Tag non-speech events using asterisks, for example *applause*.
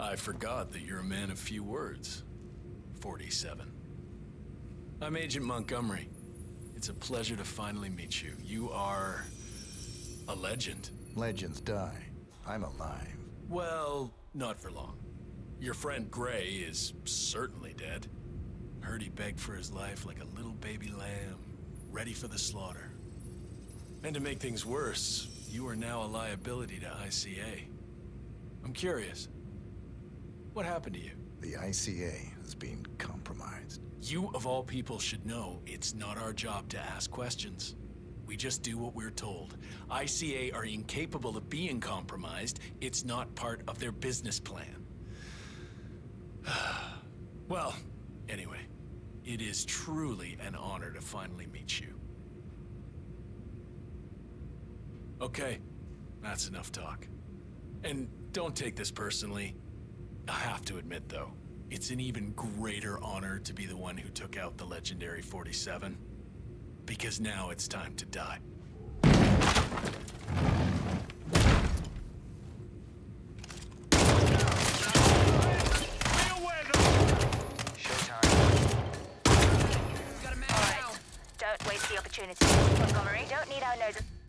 I forgot that you're a man of few words. 47. I'm Agent Montgomery. It's a pleasure to finally meet you. You are... a legend. Legends die. I'm alive. Well, not for long. Your friend Grey is certainly dead. Heard he begged for his life like a little baby lamb, ready for the slaughter. And to make things worse, you are now a liability to ICA. I'm curious. What happened to you? The ICA has been compromised. You, of all people, should know it's not our job to ask questions. We just do what we're told. ICA are incapable of being compromised. It's not part of their business plan. *sighs* well, anyway, it is truly an honor to finally meet you. Okay, that's enough talk. And don't take this personally. I have to admit, though, it's an even greater honor to be the one who took out the legendary 47. Because now it's time to die. Opportunity. Montgomery, don't need our noses.